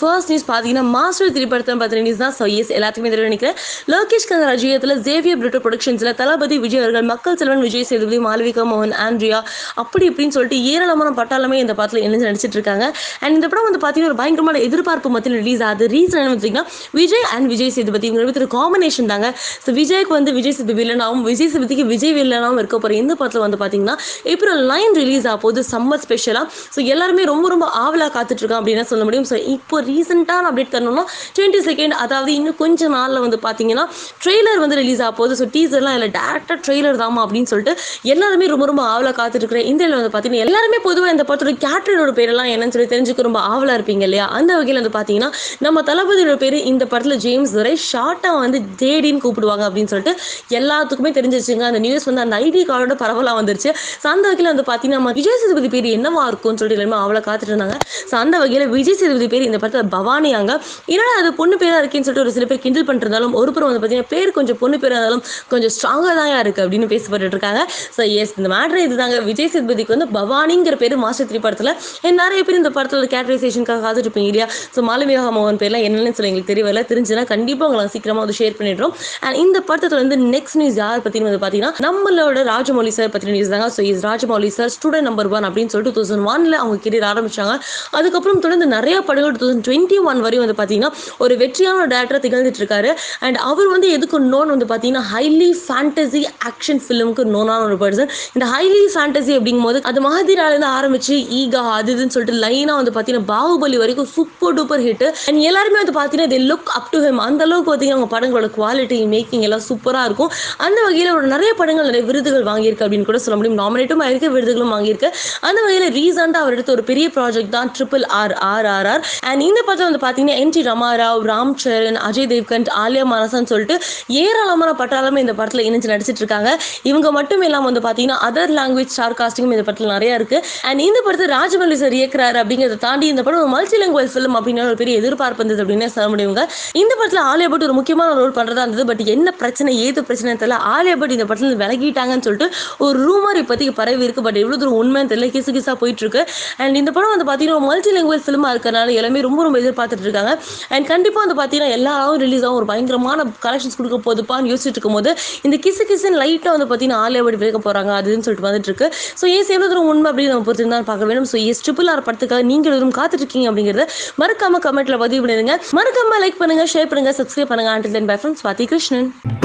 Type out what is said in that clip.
First news பார்த்தீங்கன்னா master திரைப்படத்தை பற்றின நியூஸ் தான். ஸோ எஸ் எல்லாத்துக்குமே தெரியும் நினைக்கிறேன். லோகேஷ் கங்கர் அஜயத்தில் ஜேவியர் பிரிட்டோ ப்ரொடக்ஷன்ஸில் தளபதி விஜய் அவர்கள் மக்கள் செல்வன் விஜய் சேதுபதி மாலவிகா மோகன் ஆண்ட்ரியா அப்படி இப்படின்னு சொல்லிட்டு ஏராளமான பட்டாளமே இந்த படத்தில் இணைஞ்சு நடிச்சிட்டு இருக்காங்க. அண்ட் இந்த படம் வந்து பார்த்தீங்கன்னா ஒரு பயங்கரமான எதிர்பார்ப்பு மத்தியில் ரிலீஸ் ஆகுது. ரீசன் என்ன பார்த்தீங்கன்னா விஜய் அண்ட் விஜய் சேதுபதி இவங்க ரெண்டு காம்பினேஷன் தாங்க. ஸோ விஜய்க்கு வந்து விஜய் சேதுபதி வில்லனாகவும் விஜய் சேதுபதிக்கு விஜய் வில்லனாகவும் இருக்க போகிற இந்த படத்தில் வந்து பார்த்தீங்கன்னா ஏப்ரல் நைன் ரிலீஸ் ஆகும் போது சம்மர் ஸ்பெஷலாக ஸோ எல்லாருமே ரொம்ப ரொம்ப ஆவலாக காத்துட்ருக்கோம் அப்படின்னு சொல்ல முடியும். ஸோ இப்போ ரீசெண்டான அப்டேட் தரணும்னா டுவெண்ட்டி செகண்ட் அதாவது இன்னும் கொஞ்ச நாளில் வந்து பார்த்தீங்கன்னா ட்ரெய்லர் வந்து ரிலீஸ் ஆக போகுது. ஸோ டீசர்லாம் இல்லை டேரக்டாக ட்ரெய்லர் தாமா அப்படின்னு சொல்லிட்டு எல்லாருமே ரொம்ப ரொம்ப ஆவலாக காத்துட்ருக்குற இந்த இதில் வந்து பார்த்தீங்கன்னா எல்லாருமே பொதுவாக இந்த படத்தோட கேரக்டரோட பேரெல்லாம் என்னன்னு சொல்லி தெரிஞ்சுக்க ரொம்ப ஆவலாக இருப்பீங்க இல்லையா? அந்த வகையில் வந்து பார்த்தீங்கன்னா நம்ம தளபதியோட பேர் இந்த படத்தில் ஜேம்ஸ் துரை ஷார்ட்டாக வந்து ஜேடின்னு கூப்பிடுவாங்க அப்படின்னு சொல்லிட்டு எல்லாத்துக்குமே தெரிஞ்சிச்சுங்க அந்த நியூஸ் வந்து அந்த ஐடி கார்டோட பரவலாக வந்துருச்சு. ஸோ அந்த வகையில் வந்து பார்த்தீங்கன்னா நம்ம விஜய் சேதுபதி பேர் என்னவா இருக்கும்னு சொல்லிட்டு எல்லாருமே அவ்வளோ காத்துட்டு இருந்தாங்க ஸோ அந்த வகையில் விஜய் சேதுபதி பேர் இந்த பவானி பவானியாங்க என்னடா அது பொண்ணு பேராக இருக்கேன்னு சொல்லிட்டு ஒரு சில பேர் கிண்டல் பண்ணிருந்தாலும் ஒரு புறம் வந்து பார்த்தீங்கன்னா பேர் கொஞ்சம் பொண்ணு பேராக இருந்தாலும் கொஞ்சம் ஸ்ட்ராங்காக தான் இருக்குது அப்படின்னு பேசப்பட்டு இருக்காங்க. ஸோ எஸ் இந்த மேட்ரு இதுதாங்க. விஜய் சேதுபதிக்கு வந்து பவானிங்கிற பேர் மாஸ்டர் த்ரீ படத்தில் நிறைய பேர் இந்த படத்தில் கேரக்டரைசேஷனுக்காக காத்துட்டு இருப்பீங்க இல்லையா? ஸோ மாலவிகா மோகன் பேர்லாம் என்னென்னு சொல்லி எங்களுக்கு தெரியவில்லை. தெரிஞ்சுன்னா கண்டிப்பாக உங்களை சீக்கிரமாக வந்து ஷேர் பண்ணிடுறோம். அண்ட் இந்த படத்தில் வந்து நெக்ஸ்ட் நியூஸ் யார் பற்றினு வந்து பார்த்தீங்கன்னா நம்மளோட ராஜமௌலி சார் பற்றின நியூஸ் தாங்க. So is Rajamouli sir student number one அப்படின்னு சொல்லிட்டு டூ தௌசண்ட் ஒனில் அவங்க கெரியர் ஆரம்பிச்சாங்க. அதுக்கப்புறம் தொடர்ந்து நிறைய படங்கள் டூ தௌசண்ட் டுவெண்ட்டி ஒன் வரையும் வந்து பார்த்தீங்கன்னா ஒரு வெற்றியான டேரக்டராக திகழ்ந்துட்டு இருக்காரு அண்ட் அவர் வந்து எதுக்கு நோன் வந்து பார்த்தீங்கன்னா ஹைலி ஃபேண்டசி ஆக்ஷன் ஃபிலிமுக்கு நோனான ஒரு பர்சன் இந்த ஹைலி ஃபேண்டசி அப்படிங்கும் போது அது மகதீராலேருந்து ஆரம்பிச்சு ஈகா அது இதுன்னு சொல்லிட்டு லைனாக வந்து பார்த்தீங்கன்னா பாகுபலி வரைக்கும் சூப்பர் டூப்பர் ஹிட் அண்ட் எல்லாருமே வந்து பார்த்தீங்கன்னா they look up to him அந்த அளவுக்கு பார்த்தீங்கன்னா அவங்க படங்களோட குவாலிட்டி மேக்கிங் எல்லாம் சூப்பராக இருக்கும். அந்த வகையில் ஒரு நிறைய படங்கள் நிறைய விருதுகள் வாங்கியிருக்கு அப்படின்னு கூட சொல்ல முடியும். நாமினேட்டும் ஆயிருக்கு விருதுகளும் வாங்கியிருக்கு. அந்த வகையில் ரீசெண்டாக அவர் எடுத்த ஒரு பெரிய ப்ராஜெக்ட் தான் triple R R R R and இந்த இந்த படத்தில் வந்து பார்த்தீங்கன்னா என் டி ரமாராவ் ராம் சரண் அஜய் தேவ்கண்ட் ஆலியா மனசன் சொல்லிட்டு ஏராளமான பட்டாளமே இந்த படத்தில் இணைஞ்சு நடிச்சிட்டு இருக்காங்க. இவங்க மட்டும் இல்லாமல் வந்து பார்த்தீங்கன்னா அதர் லாங்குவேஜ் ஸ்டார் காஸ்டிங்கும் இந்த படத்தில் நிறைய இருக்கு. அண்ட் இந்த படத்தை ராஜமல்லி சார் இயக்குறாரு அப்படிங்கிறத தாண்டி இந்த படம் ஒரு மல்டி லாங்குவேஜ் ஃபிலிம் அப்படின்னு ஒரு பெரிய எதிர்பார்ப்பு இருந்தது அப்படின்னு சொல்ல முடியுங்க இந்த படத்தில் ஆலியா பட் ஒரு முக்கியமான ரோல் பண்ணுறதா இருந்தது. பட் என்ன பிரச்சனை ஏது பிரச்சனை தெரியல. ஆலியா பட் இந்த படத்தில் விலகிட்டாங்கன்னு சொல்லிட்டு ஒரு ரூமர் இப்போதைக்கு பரவி இருக்கு. பட் எவ்வளோ தூரம் உண்மைன்னு தெரியல. கிசு கிசா போயிட்டு இருக்கு. அண்ட் இந்த படம் வந்து பார்த்தீங்கன்னா மல்டி லாங்குவேஜ் ஃபிலிமாக இருக்கிறனால எல்லாமே ரொம்ப ரொம்ப எதிர்பார்த்துட்டு இருக்காங்க அண்ட் கண்டிப்பாக வந்து பார்த்தீங்கன்னா எல்லாரும் ரிலீஸ் ஆகும். ஒரு பயங்கரமான கலெக்ஷன்ஸ் கொடுக்க போதுப்பான்னு யோசிச்சுட்டு இருக்கும்போது இந்த கிசு கிசுன்னு லைட்டாக வந்து பார்த்தீங்கன்னா ஆலியா அப்படி விளக்க போகிறாங்க அதுன்னு சொல்லிட்டு வந்துட்டு இருக்கு ஸோ ஏன் எவ்வளோ தூரம் உண்மை அப்படின்னு நம்ம பொறுத்து தான் பார்க்க வேணும் ஸோ எஸ் ட்ரிபிள் ஆர் படத்துக்காக நீங்கள் எதுவும் காத்துட்டு இருக்கீங்க அப்படிங்கிறத மறக்காம கமெண்ட்ல பதிவு பண்ணிடுங்க. மறக்காம லைக் பண்ணுங்க ஷேர் பண்ணுங்க சப்ஸ்கிரைப் பண்ணுங்க. And then bye from Swathi Krishnan